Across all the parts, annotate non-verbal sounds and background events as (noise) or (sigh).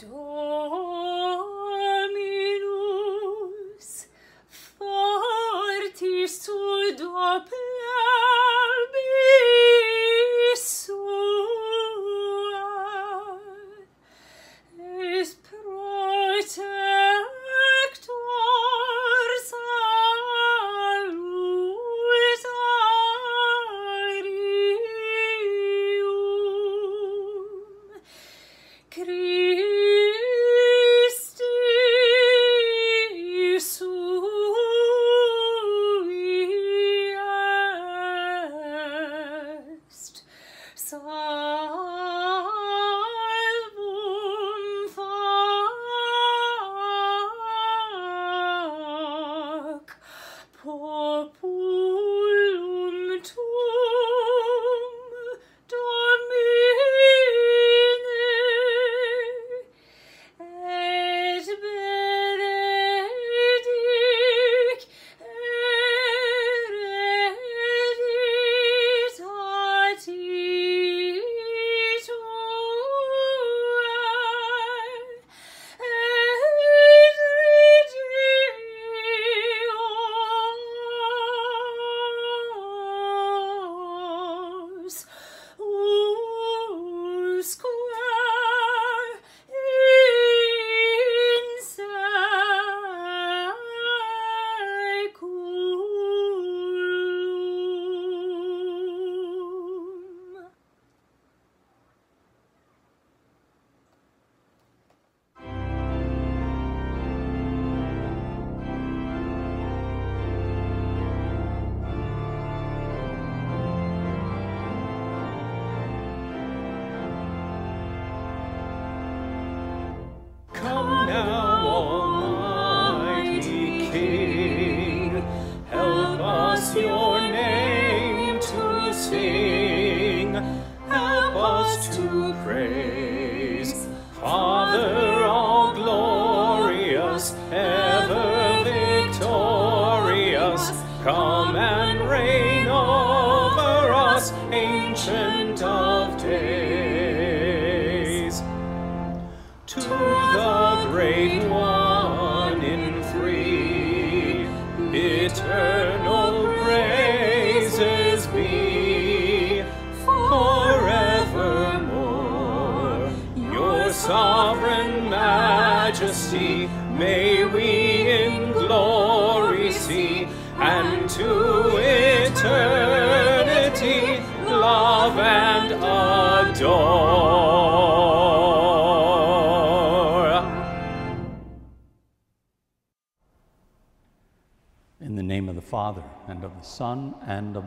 Dominus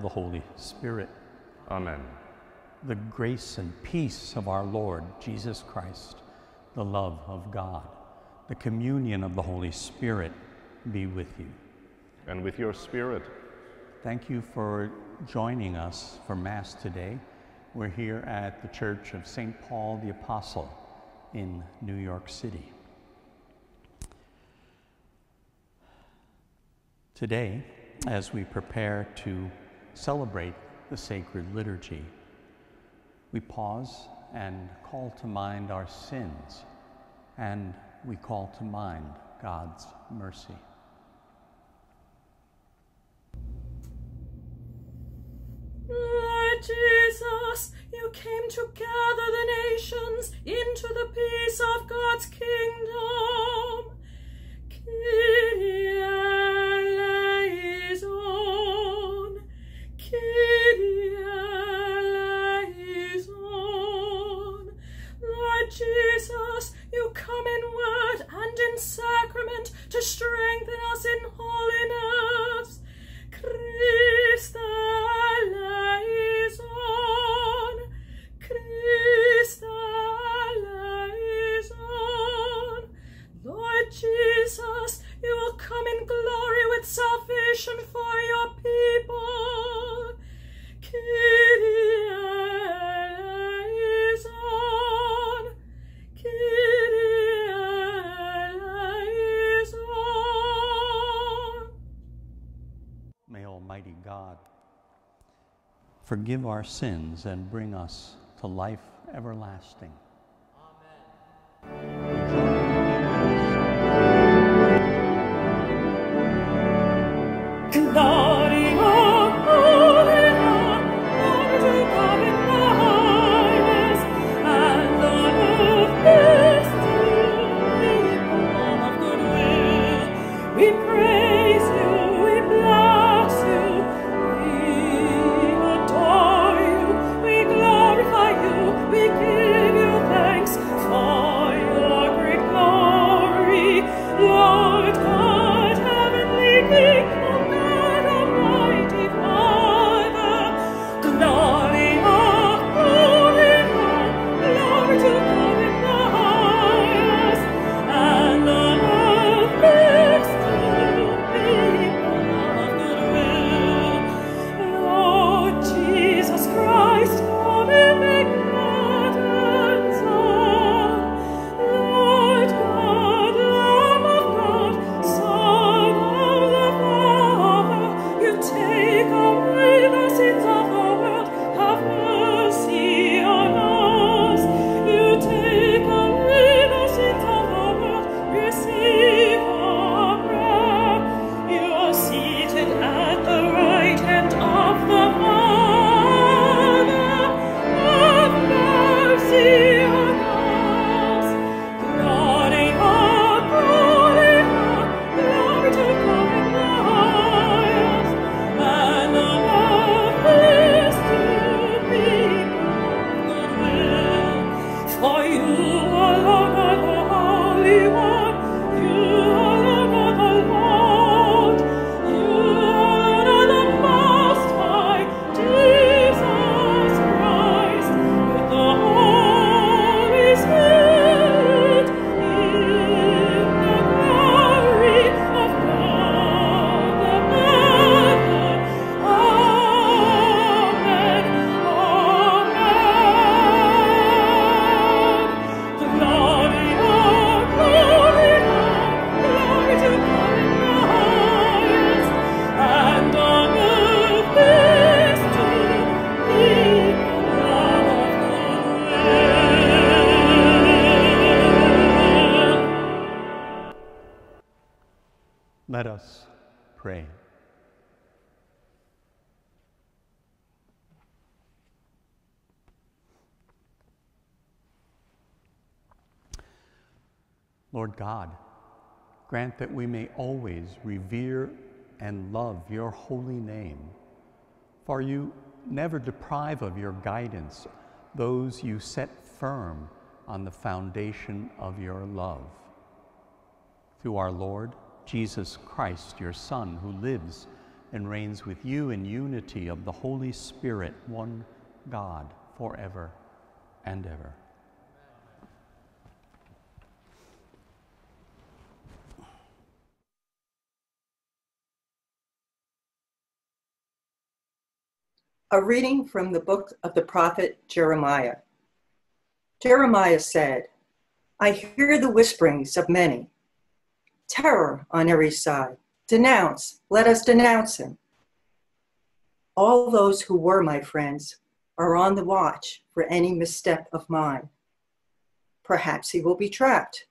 of the Holy Spirit, Amen. the grace and peace of our Lord Jesus Christ, the love of God, the communion of the Holy Spirit be with you. And with your spirit, Thank you for joining us for Mass today. We're here at the Church of St. Paul the Apostle in New York City. Today, as we prepare to celebrate the sacred liturgy, we pause and call to mind our sins, and we call to mind God's mercy. Lord Jesus, you came to gather the nations into the peace of God's kingdom. Kyrie to strengthen us in forgive our sins and bring us to life everlasting. That we may always revere and love your holy name. For you never deprive of your guidance those you set firm on the foundation of your love. Through our Lord Jesus Christ, your Son, who lives and reigns with you in unity of the Holy Spirit, one God, forever and ever. A reading from the book of the prophet Jeremiah. Jeremiah said, I hear the whisperings of many, terror on every side. Denounce, let us denounce him. All those who were my friends are on the watch for any misstep of mine. Perhaps he will be trapped.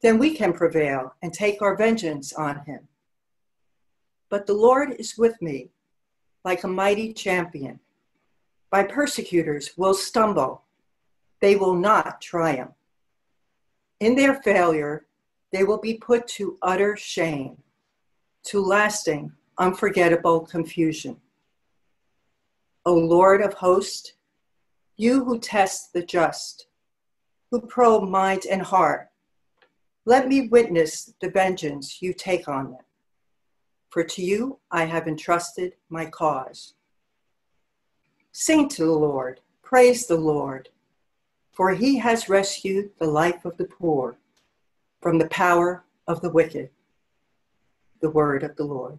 Then we can prevail and take our vengeance on him. But the Lord is with me like a mighty champion. My persecutors will stumble, they will not triumph. In their failure, they will be put to utter shame, to lasting, unforgettable confusion. O Lord of hosts, you who test the just, who probe mind and heart, let me witness the vengeance you take on them for to you I have entrusted my cause. Sing to the Lord, praise the Lord, for he has rescued the life of the poor from the power of the wicked. The word of the Lord.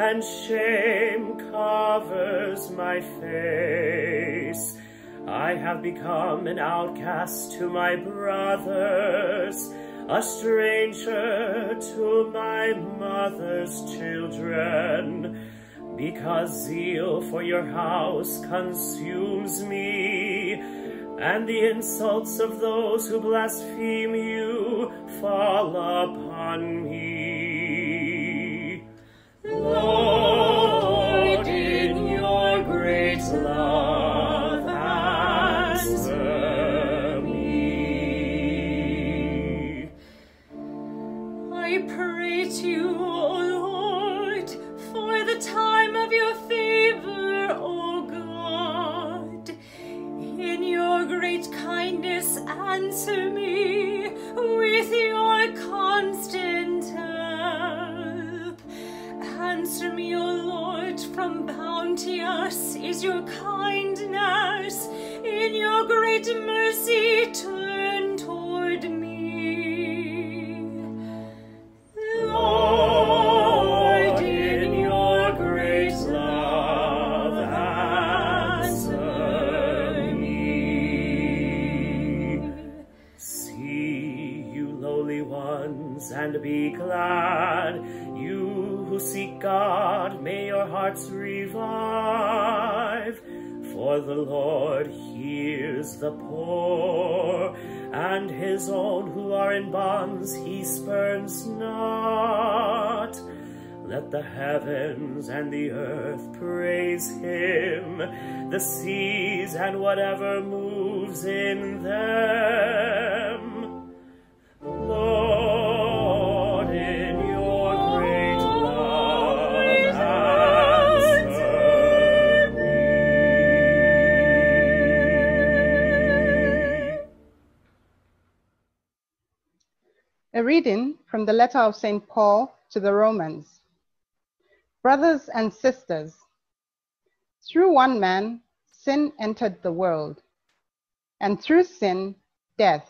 And shame covers my face. I have become an outcast to my brothers, a stranger to my mother's children, because zeal for your house consumes me, and the insults of those who blaspheme you fall upon me. Lord, The heavens and the earth praise him, the seas and whatever moves in them. Lord, in your great love, answer me. A reading from the letter of St. Paul to the Romans. Brothers and sisters, through one man, sin entered the world, and through sin, death.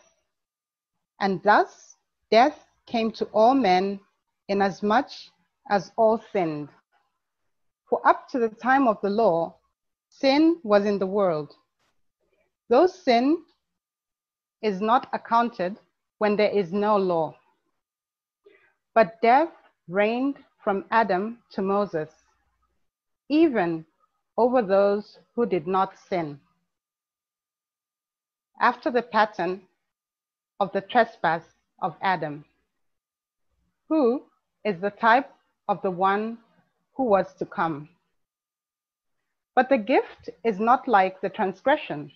And thus, death came to all men inasmuch as all sinned. For up to the time of the law, sin was in the world. Though sin is not accounted when there is no law. But death reigned from Adam to Moses, even over those who did not sin. After the pattern of the trespass of Adam, who is the type of the one who was to come. But the gift is not like the transgression.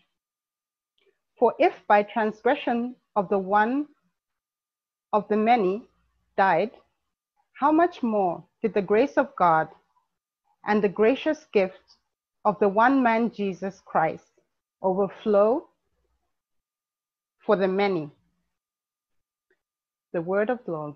For if by transgression of the one of the many died, how much more did the grace of God and the gracious gift of the one man Jesus Christ overflow for the many? The word of the Lord.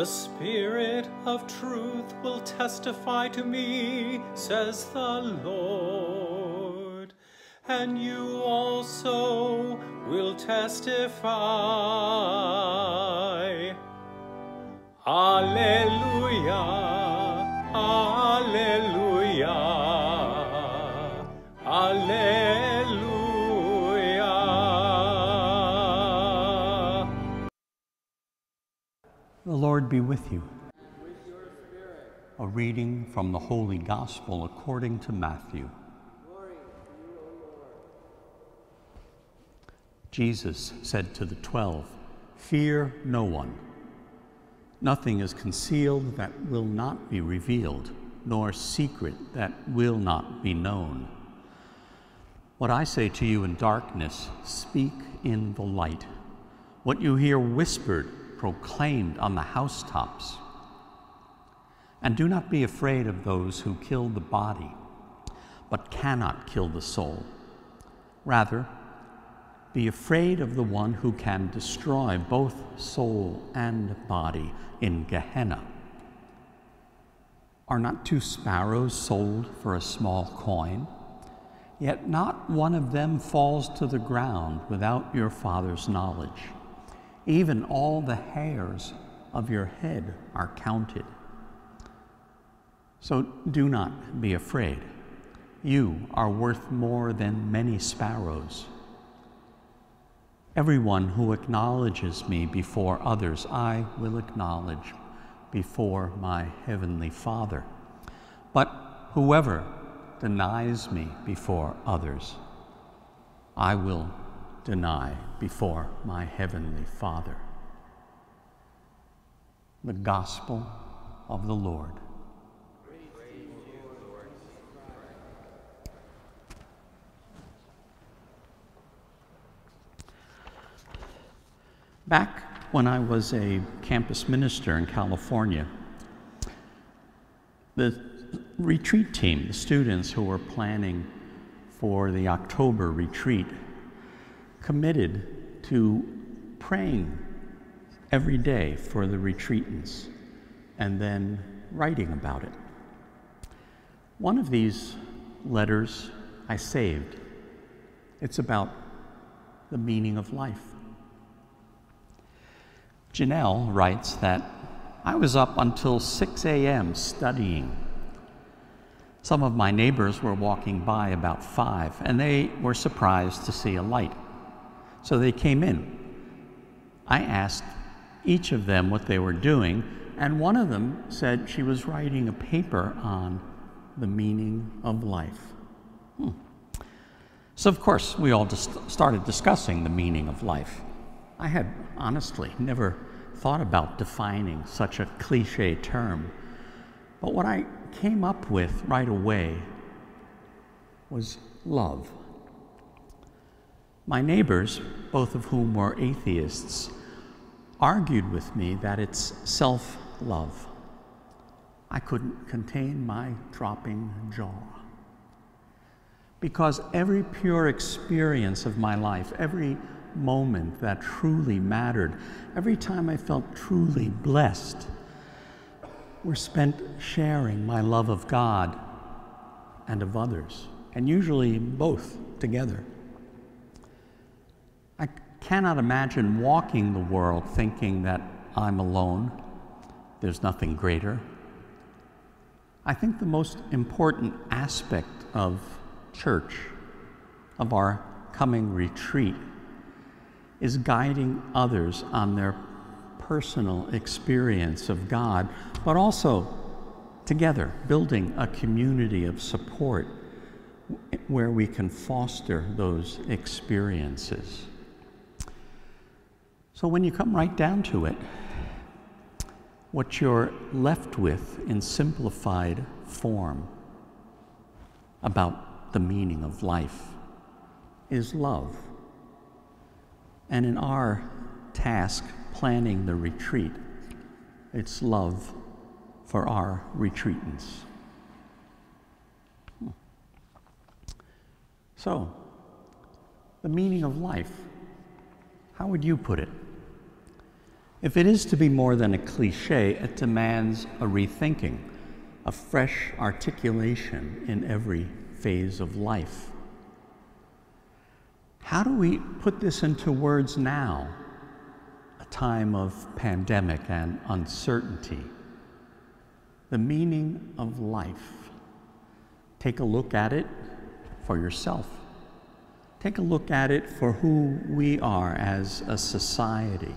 The Spirit of truth will testify to me, says the Lord, and you also will testify. Alleluia. Alleluia. Alleluia. Lord be with you. A reading from the Holy Gospel according to Matthew. Jesus said to the twelve, Fear no one. Nothing is concealed that will not be revealed, nor secret that will not be known. What I say to you in darkness, speak in the light. What you hear whispered, proclaimed on the housetops. And do not be afraid of those who kill the body, but cannot kill the soul. Rather, be afraid of the one who can destroy both soul and body in Gehenna. Are not two sparrows sold for a small coin? Yet not one of them falls to the ground without your Father's knowledge. Even all the hairs of your head are counted. So do not be afraid. You are worth more than many sparrows. Everyone who acknowledges me before others, I will acknowledge before my heavenly Father. But whoever denies me before others, I will deny before my heavenly Father. The Gospel of the Lord. Back when I was a campus minister in California, the retreat team, the students who were planning for the October retreat, committed to praying every day for the retreatants and then writing about it. One of these letters I saved. It's about the meaning of life. Janelle writes that I was up until 6 a.m. studying. Some of my neighbors were walking by about 5, and they were surprised to see a light. So they came in. I asked each of them what they were doing, and one of them said she was writing a paper on the meaning of life. Hmm. So, of course, we all just started discussing the meaning of life. I had honestly never thought about defining such a cliche term, but what I came up with right away was love. My neighbors, both of whom were atheists, argued with me that it's self love. I couldn't contain my dropping jaw. Because every pure experience of my life, every moment that truly mattered, every time I felt truly blessed, were spent sharing my love of God and of others, and usually both together. Cannot imagine walking the world thinking that I'm alone, there's nothing greater. I think the most important aspect of church, of our coming retreat, is guiding others on their personal experience of God, but also together building a community of support where we can foster those experiences. So, when you come right down to it, what you're left with in simplified form about the meaning of life is love. And in our task planning the retreat, it's love for our retreatants. Hmm. So, the meaning of life, how would you put it? If it is to be more than a cliche, it demands a rethinking, a fresh articulation in every phase of life. How do we put this into words now, a time of pandemic and uncertainty? The meaning of life. Take a look at it for yourself. Take a look at it for who we are as a society.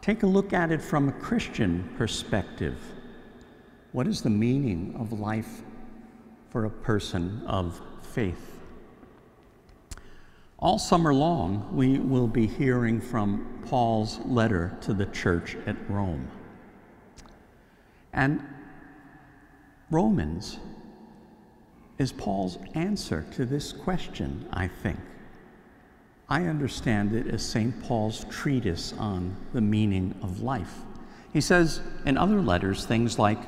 Take a look at it from a Christian perspective. What is the meaning of life for a person of faith? All summer long, we will be hearing from Paul's letter to the church at Rome. And Romans is Paul's answer to this question, I think. I understand it as St. Paul's treatise on the meaning of life. He says in other letters things like,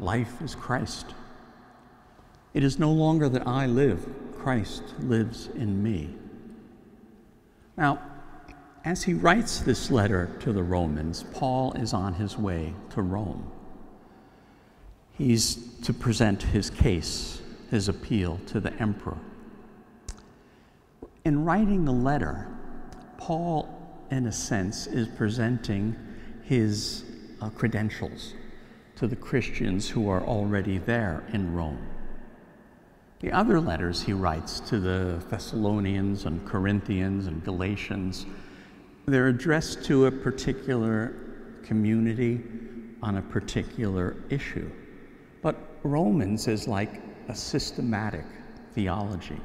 Life is Christ. It is no longer that I live, Christ lives in me. Now, as he writes this letter to the Romans, Paul is on his way to Rome. He's to present his case, his appeal to the emperor. In writing the letter, Paul, in a sense, is presenting his uh, credentials to the Christians who are already there in Rome. The other letters he writes to the Thessalonians and Corinthians and Galatians, they're addressed to a particular community on a particular issue. But Romans is like a systematic theology.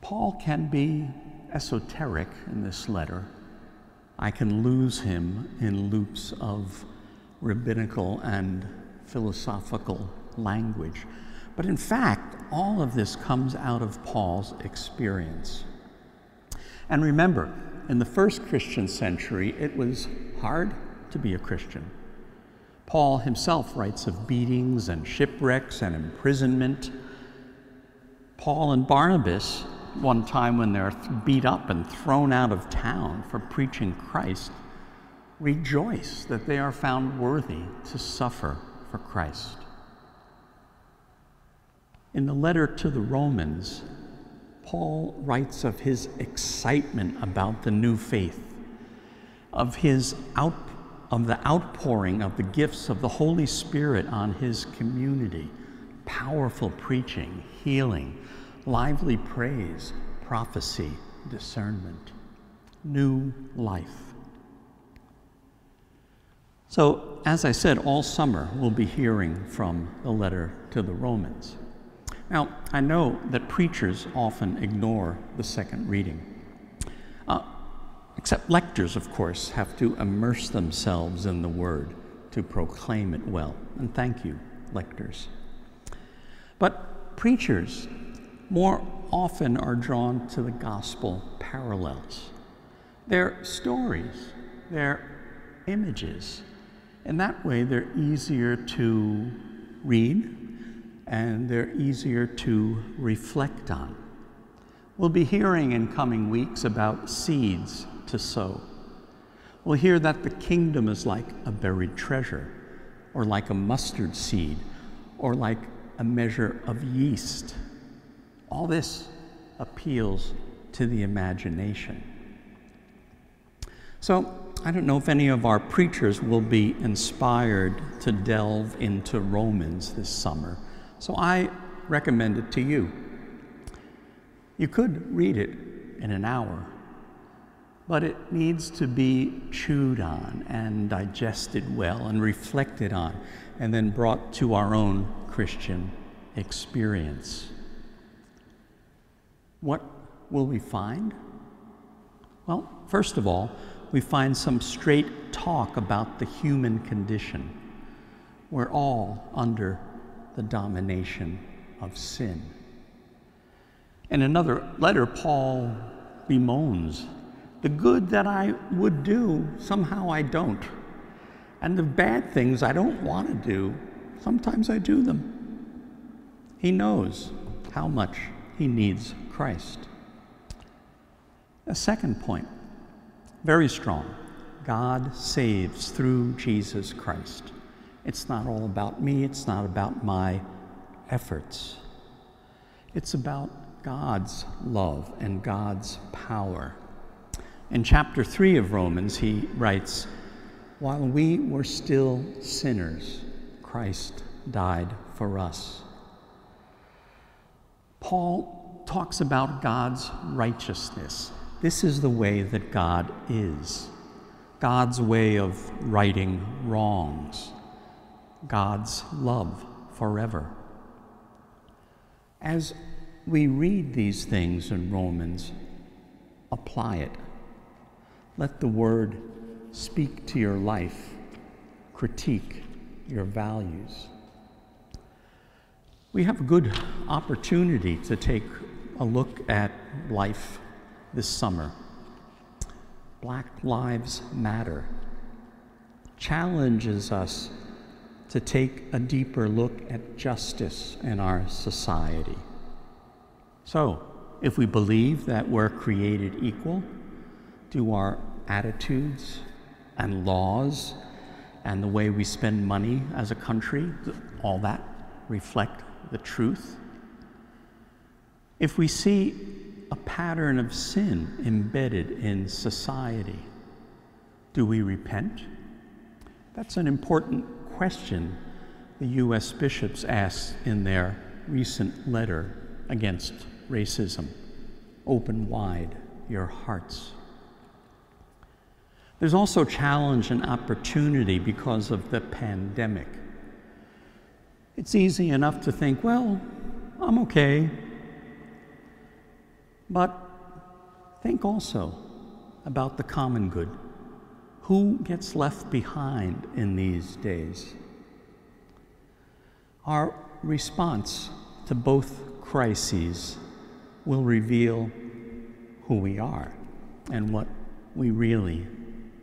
Paul can be esoteric in this letter. I can lose him in loops of rabbinical and philosophical language. But in fact, all of this comes out of Paul's experience. And remember, in the first Christian century, it was hard to be a Christian. Paul himself writes of beatings and shipwrecks and imprisonment. Paul and Barnabas one time when they're beat up and thrown out of town for preaching Christ, rejoice that they are found worthy to suffer for Christ. In the letter to the Romans, Paul writes of his excitement about the new faith, of his out, of the outpouring of the gifts of the Holy Spirit on his community, powerful preaching, healing, lively praise, prophecy, discernment, new life. So, as I said, all summer we'll be hearing from the letter to the Romans. Now, I know that preachers often ignore the second reading. Uh, except lectors, of course, have to immerse themselves in the Word to proclaim it well. And thank you, lectors. But preachers more often are drawn to the gospel parallels. They're stories, they're images. And that way, they're easier to read and they're easier to reflect on. We'll be hearing in coming weeks about seeds to sow. We'll hear that the kingdom is like a buried treasure, or like a mustard seed, or like a measure of yeast. All this appeals to the imagination. So, I don't know if any of our preachers will be inspired to delve into Romans this summer, so I recommend it to you. You could read it in an hour, but it needs to be chewed on and digested well and reflected on, and then brought to our own Christian experience. What will we find? Well, first of all, we find some straight talk about the human condition. We're all under the domination of sin. In another letter, Paul bemoans the good that I would do, somehow I don't. And the bad things I don't want to do, sometimes I do them. He knows how much he needs Christ. A second point very strong. God saves through Jesus Christ. It's not all about me, it's not about my efforts. It's about God's love and God's power. In chapter 3 of Romans, he writes, While we were still sinners, Christ died for us. Paul talks about God's righteousness this is the way that God is God's way of righting wrongs, God's love forever. As we read these things in Romans, apply it. Let the word speak to your life, critique your values. We have a good opportunity to take a look at life this summer. Black Lives Matter challenges us to take a deeper look at justice in our society. So, if we believe that we're created equal, do our attitudes and laws and the way we spend money as a country, all that reflect the truth? If we see a pattern of sin embedded in society. Do we repent? That's an important question the U.S. bishops asked in their recent letter against racism. Open wide your hearts. There's also challenge and opportunity because of the pandemic. It's easy enough to think, well, I'm okay. But think also about the common good. Who gets left behind in these days? Our response to both crises will reveal who we are and what we really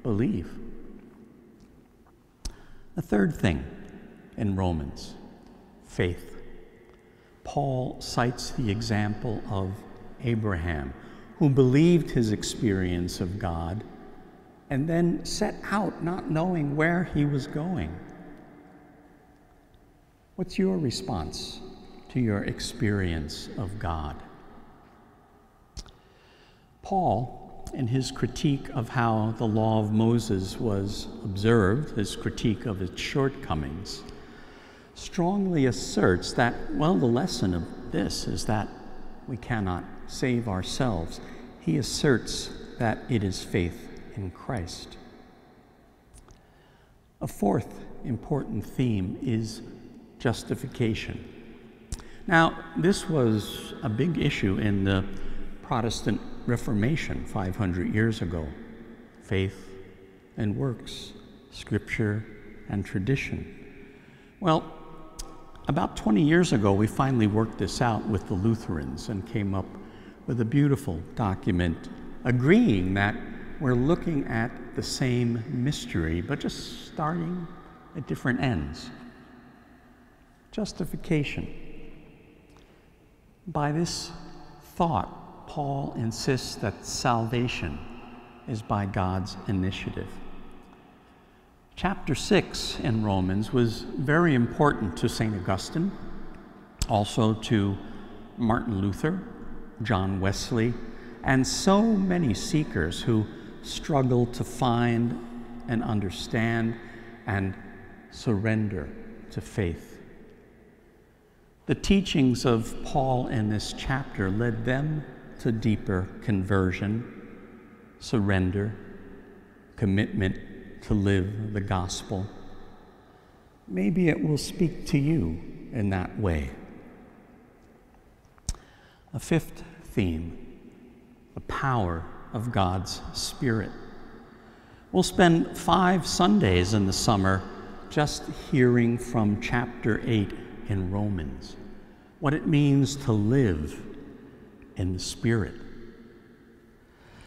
believe. The third thing in Romans faith. Paul cites the example of Abraham, who believed his experience of God and then set out not knowing where he was going. What's your response to your experience of God? Paul, in his critique of how the law of Moses was observed, his critique of its shortcomings, strongly asserts that, well, the lesson of this is that we cannot save ourselves. He asserts that it is faith in Christ. A fourth important theme is justification. Now, this was a big issue in the Protestant Reformation 500 years ago faith and works, scripture and tradition. Well, about 20 years ago, we finally worked this out with the Lutherans and came up with a beautiful document agreeing that we're looking at the same mystery, but just starting at different ends. Justification. By this thought, Paul insists that salvation is by God's initiative. Chapter 6 in Romans was very important to St. Augustine, also to Martin Luther, John Wesley, and so many seekers who struggle to find and understand and surrender to faith. The teachings of Paul in this chapter led them to deeper conversion, surrender, commitment to live the gospel. Maybe it will speak to you in that way. A fifth theme the power of God's Spirit. We'll spend five Sundays in the summer just hearing from chapter 8 in Romans what it means to live in the Spirit.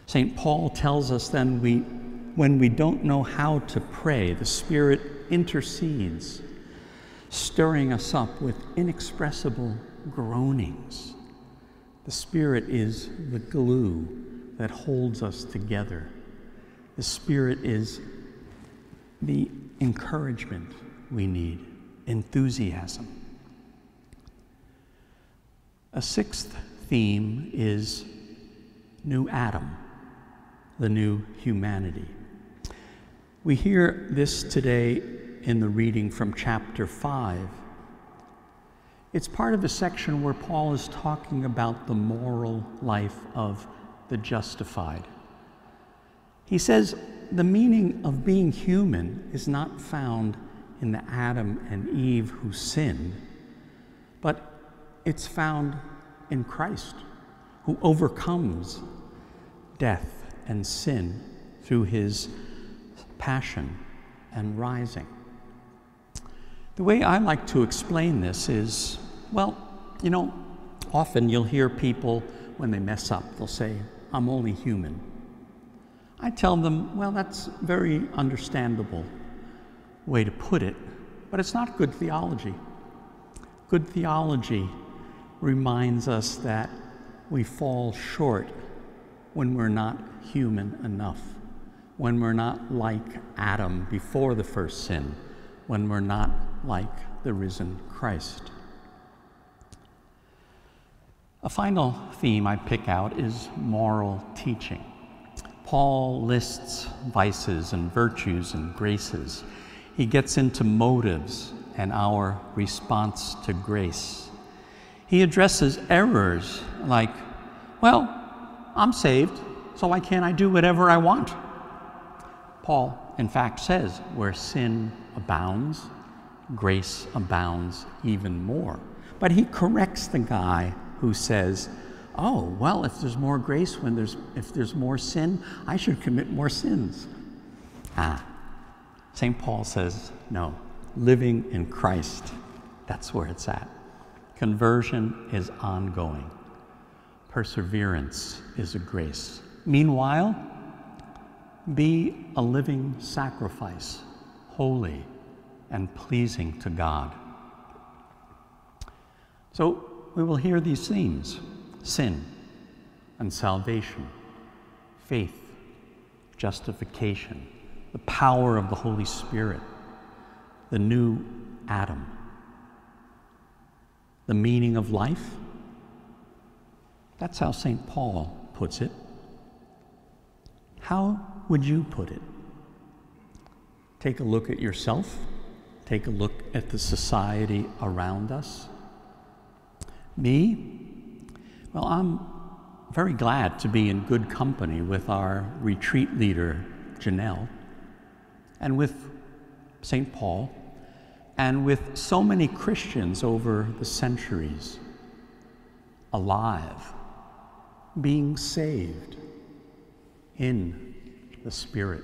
St. Paul tells us then we, when we don't know how to pray, the Spirit intercedes, stirring us up with inexpressible groanings. The Spirit is the glue that holds us together. The Spirit is the encouragement we need, enthusiasm. A sixth theme is New Adam, the new humanity. We hear this today in the reading from chapter 5. It's part of a section where Paul is talking about the moral life of the justified. He says the meaning of being human is not found in the Adam and Eve who sinned, but it's found in Christ, who overcomes death and sin through his passion and rising. The way I like to explain this is well, you know, often you'll hear people when they mess up, they'll say, I'm only human. I tell them, well, that's a very understandable way to put it, but it's not good theology. Good theology reminds us that we fall short when we're not human enough, when we're not like Adam before the first sin, when we're not like the risen Christ. A final theme I pick out is moral teaching. Paul lists vices and virtues and graces. He gets into motives and our response to grace. He addresses errors like, well, I'm saved, so why can't I do whatever I want? Paul, in fact, says, where sin abounds, grace abounds even more. But he corrects the guy who says, oh, well, if there's more grace when there's, if there's more sin, I should commit more sins. Ah, St. Paul says, no, living in Christ, that's where it's at. Conversion is ongoing. Perseverance is a grace. Meanwhile, be a living sacrifice, holy and pleasing to God. So we will hear these themes sin and salvation, faith, justification, the power of the Holy Spirit, the new Adam, the meaning of life. That's how St. Paul puts it. How would you put it? Take a look at yourself, take a look at the society around us me? Well, I'm very glad to be in good company with our retreat leader, Janelle, and with St. Paul, and with so many Christians over the centuries alive, being saved in the Spirit.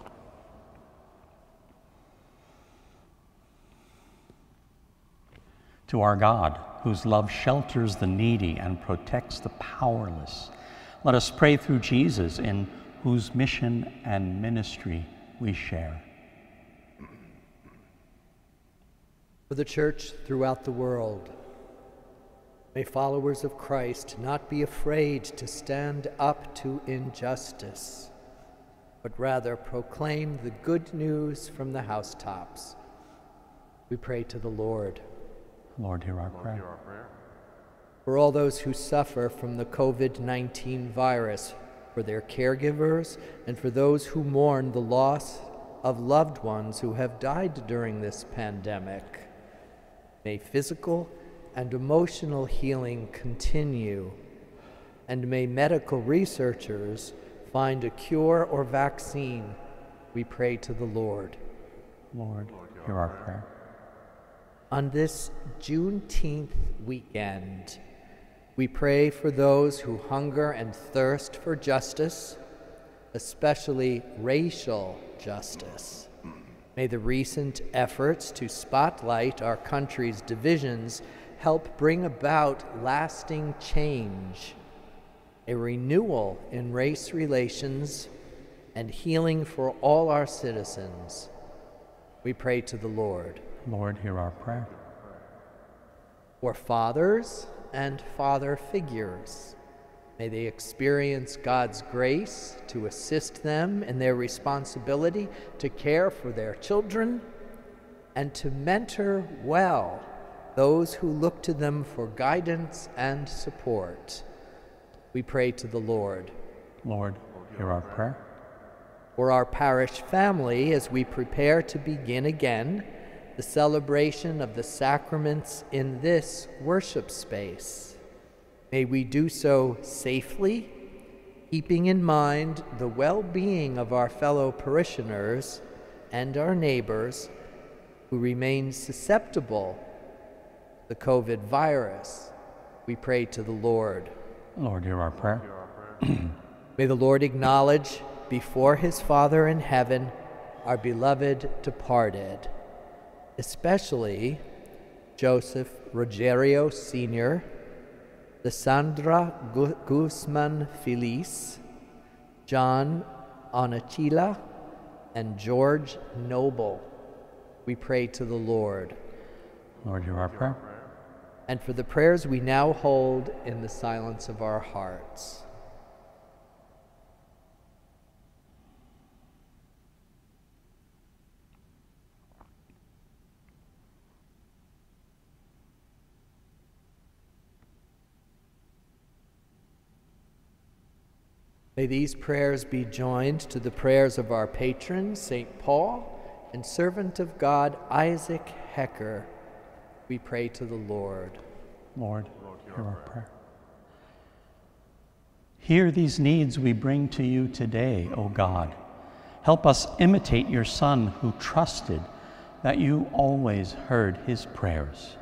To our God, whose love shelters the needy and protects the powerless, let us pray through Jesus, in whose mission and ministry we share. For the church throughout the world, may followers of Christ not be afraid to stand up to injustice, but rather proclaim the good news from the housetops. We pray to the Lord. Lord, hear our prayer. For all those who suffer from the COVID 19 virus, for their caregivers, and for those who mourn the loss of loved ones who have died during this pandemic. May physical and emotional healing continue, and may medical researchers find a cure or vaccine. We pray to the Lord. Lord, hear our prayer. On this Juneteenth weekend, we pray for those who hunger and thirst for justice, especially racial justice. May the recent efforts to spotlight our country's divisions help bring about lasting change, a renewal in race relations, and healing for all our citizens. We pray to the Lord. Lord, hear our prayer. For fathers and father figures, may they experience God's grace to assist them in their responsibility to care for their children and to mentor well those who look to them for guidance and support. We pray to the Lord. Lord, hear our prayer. For our parish family, as we prepare to begin again the celebration of the sacraments in this worship space, may we do so safely, keeping in mind the well being of our fellow parishioners and our neighbors who remain susceptible the COVID virus. We pray to the Lord. Lord, hear our prayer. (clears throat) May the Lord acknowledge before his Father in heaven our beloved departed, especially Joseph Rogerio Sr., Lissandra Gu- Guzman Feliz, John Onachila, and George Noble. We pray to the Lord. Lord, hear our prayer. And for the prayers we now hold in the silence of our hearts. May these prayers be joined to the prayers of our patron, St. Paul, and servant of God, Isaac Hecker. We pray to the Lord. Lord, hear our prayer. Hear these needs we bring to you today, O God. Help us imitate your Son who trusted that you always heard his prayers.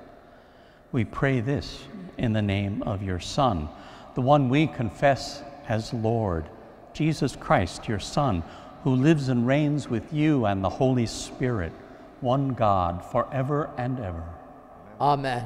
We pray this in the name of your Son, the one we confess as Lord, Jesus Christ, your Son, who lives and reigns with you and the Holy Spirit, one God, forever and ever. Amen.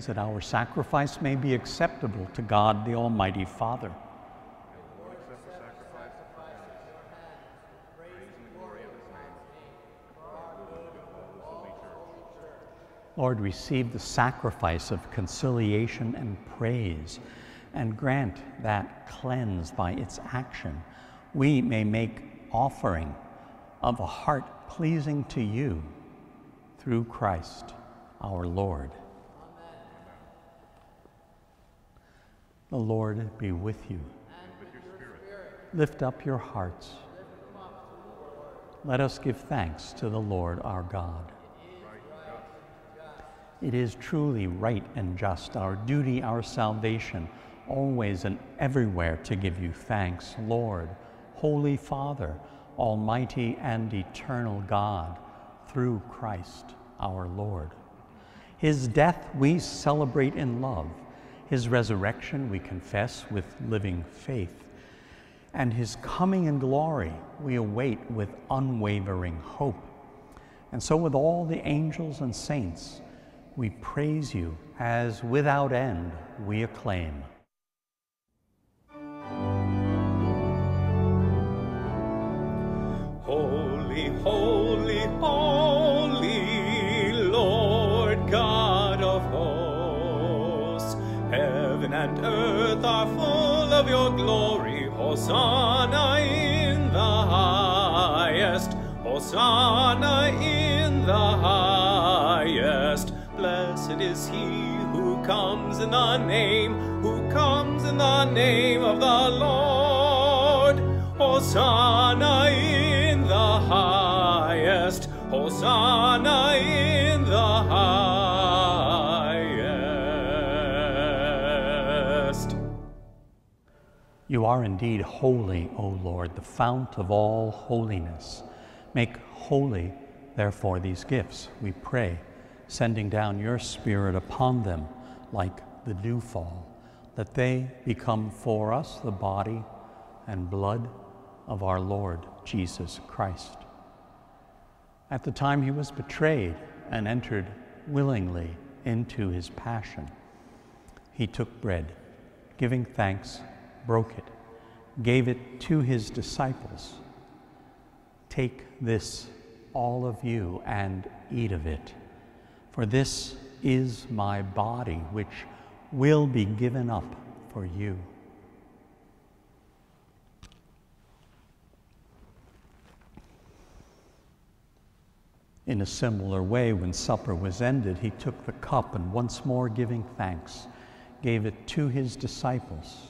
Friends, that our sacrifice may be acceptable to God the Almighty Father. Lord, receive the sacrifice of conciliation and praise, and grant that, cleansed by its action, we may make offering of a heart pleasing to you through Christ our Lord. The Lord be with you. Lift up your hearts. Let us give thanks to the Lord our God. It is truly right and just, our duty, our salvation, always and everywhere to give you thanks, Lord, Holy Father, Almighty and eternal God, through Christ our Lord. His death we celebrate in love, his resurrection we confess with living faith, and his coming in glory we await with unwavering hope. And so, with all the angels and saints, we praise you as without end we acclaim. Holy, holy, of your glory. Hosanna in the highest. Hosanna in the highest. Blessed is he who comes in the name, who comes in the name of the Lord. Hosanna in the highest. Hosanna You are indeed holy, O Lord, the fount of all holiness. Make holy, therefore, these gifts, we pray, sending down your Spirit upon them like the dewfall, that they become for us the body and blood of our Lord Jesus Christ. At the time he was betrayed and entered willingly into his passion, he took bread, giving thanks, broke it, gave it to his disciples. Take this, all of you, and eat of it, for this is my body, which will be given up for you. In a similar way, when supper was ended, he took the cup and once more giving thanks, gave it to his disciples.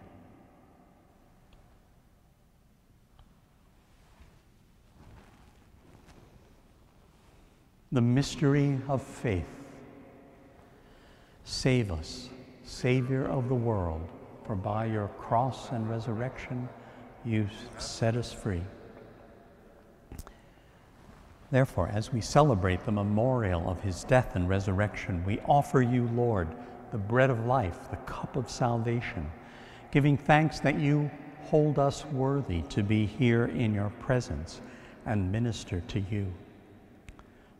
The mystery of faith. Save us, Savior of the world, for by your cross and resurrection you set us free. Therefore, as we celebrate the memorial of his death and resurrection, we offer you, Lord, the bread of life, the cup of salvation, giving thanks that you hold us worthy to be here in your presence and minister to you.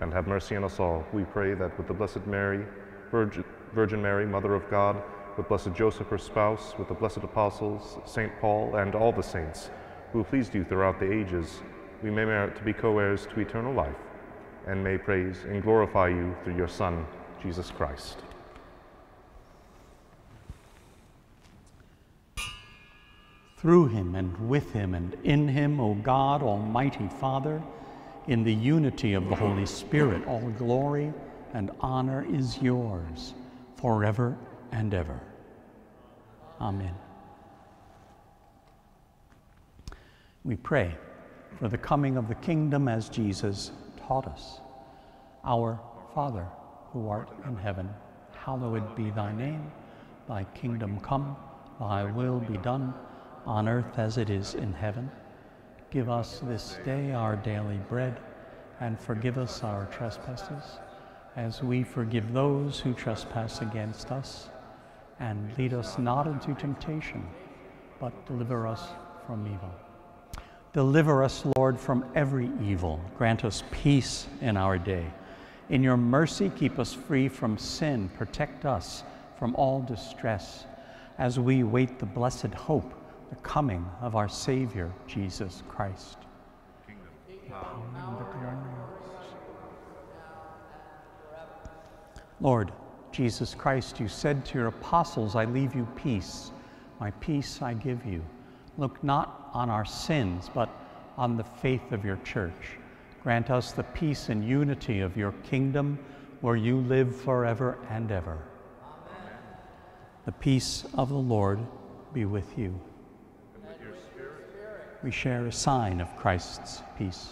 and have mercy on us all. We pray that with the Blessed Mary, Virgin, Virgin Mary, Mother of God, with Blessed Joseph, her spouse, with the blessed apostles, St. Paul, and all the saints who pleased you throughout the ages, we may merit to be co heirs to eternal life, and may praise and glorify you through your Son, Jesus Christ. Through him and with him and in him, O God, Almighty Father, in the unity of the Holy Spirit, all glory and honor is yours forever and ever. Amen. We pray for the coming of the kingdom as Jesus taught us. Our Father, who art in heaven, hallowed be thy name. Thy kingdom come, thy will be done, on earth as it is in heaven. Give us this day our daily bread, and forgive us our trespasses, as we forgive those who trespass against us. And lead us not into temptation, but deliver us from evil. Deliver us, Lord, from every evil. Grant us peace in our day. In your mercy, keep us free from sin. Protect us from all distress as we wait the blessed hope, the coming of our Savior, Jesus Christ. Lord Jesus Christ, you said to your apostles, I leave you peace. My peace I give you. Look not on our sins, but on the faith of your church. Grant us the peace and unity of your kingdom where you live forever and ever. Amen. The peace of the Lord be with you. We share a sign of Christ's peace.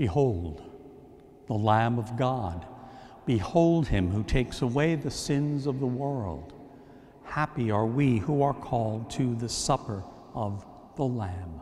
Behold, the Lamb of God. Behold him who takes away the sins of the world. Happy are we who are called to the supper of the Lamb.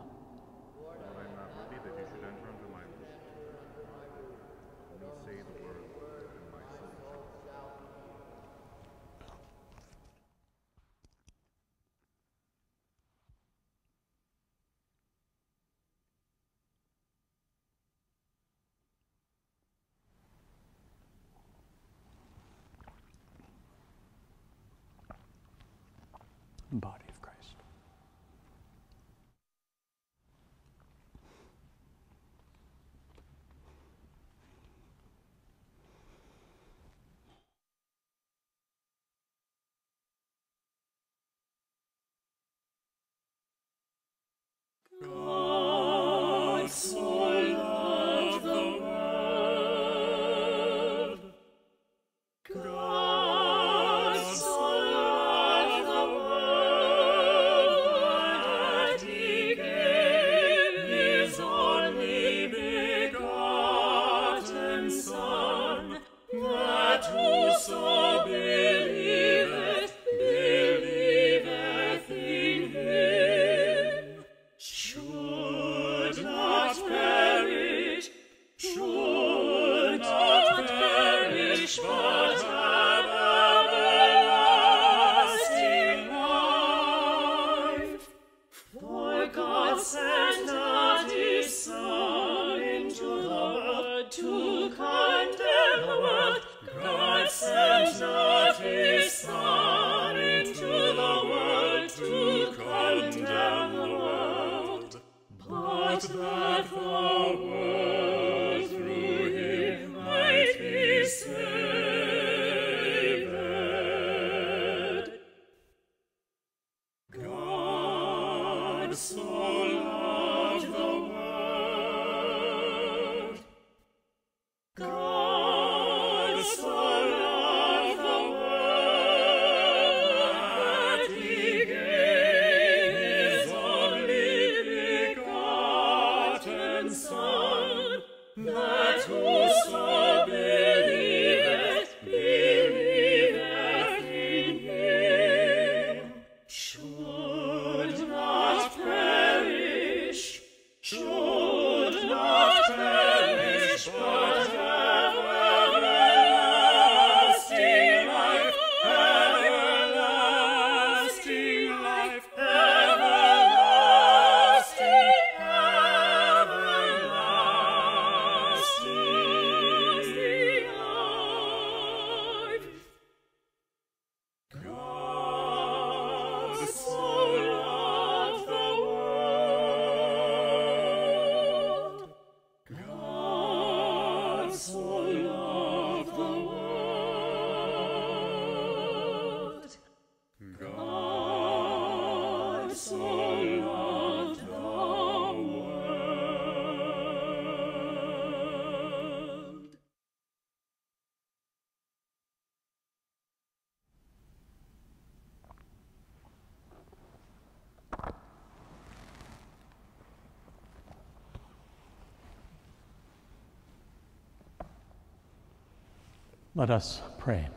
Let us pray.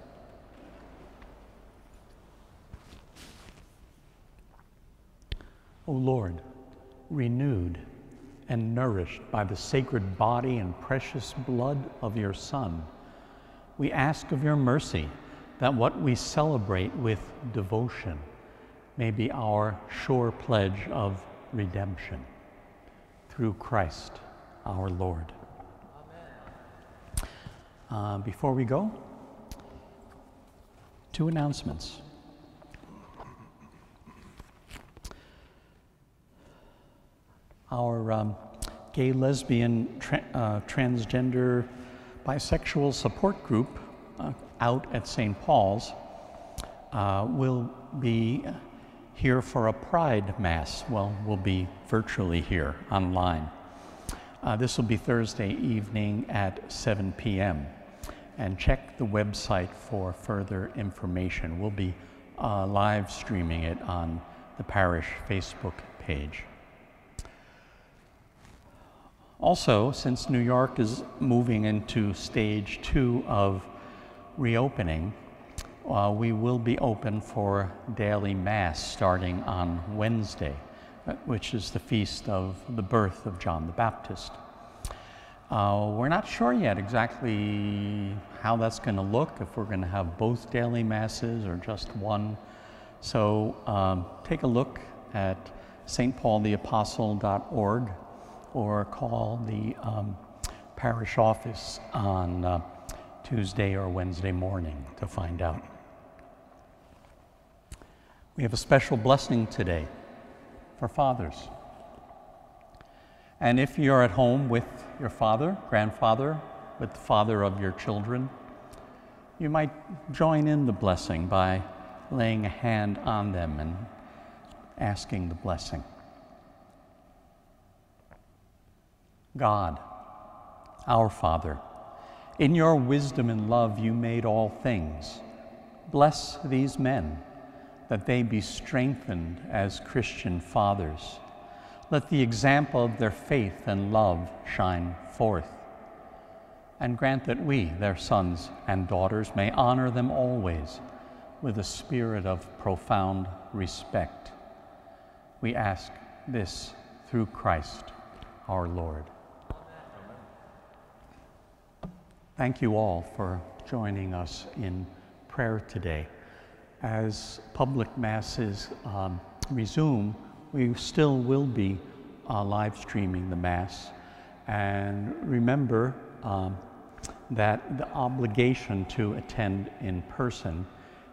O Lord, renewed and nourished by the sacred body and precious blood of your Son, we ask of your mercy that what we celebrate with devotion may be our sure pledge of redemption. Through Christ our Lord. Uh, before we go, two announcements. Our um, gay, lesbian, tra uh, transgender, bisexual support group uh, out at St. Paul's uh, will be here for a Pride Mass. Well, we'll be virtually here online. Uh, this will be Thursday evening at 7 p.m. And check the website for further information. We'll be uh, live streaming it on the parish Facebook page. Also, since New York is moving into stage two of reopening, uh, we will be open for daily Mass starting on Wednesday, uh, which is the feast of the birth of John the Baptist. Uh, we're not sure yet exactly how that's going to look, if we're going to have both daily Masses or just one. So um, take a look at stpaultheapostle.org or call the um, parish office on uh, Tuesday or Wednesday morning to find out. We have a special blessing today for fathers. And if you're at home with your father, grandfather, with the father of your children, you might join in the blessing by laying a hand on them and asking the blessing. God, our Father, in your wisdom and love you made all things. Bless these men that they be strengthened as Christian fathers. Let the example of their faith and love shine forth. And grant that we, their sons and daughters, may honor them always with a spirit of profound respect. We ask this through Christ our Lord. Thank you all for joining us in prayer today. As public masses um, resume, we still will be uh, live streaming the Mass. And remember um, that the obligation to attend in person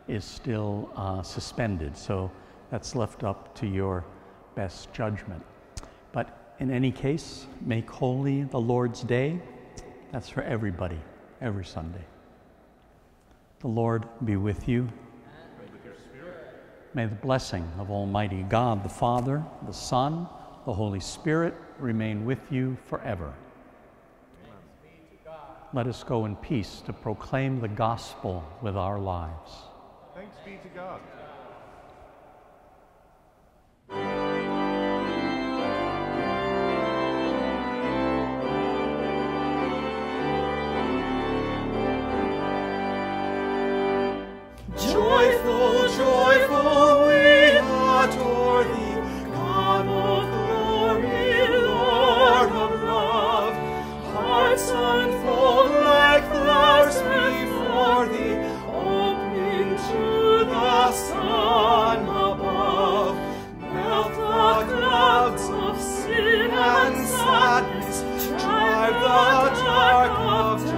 is still uh, suspended. So that's left up to your best judgment. But in any case, make holy the Lord's Day. That's for everybody, every Sunday. The Lord be with you. May the blessing of Almighty God, the Father, the Son, the Holy Spirit remain with you forever. Let us go in peace to proclaim the gospel with our lives. Thanks be to God. on above, melt the clouds of sin and sadness, drive the dark of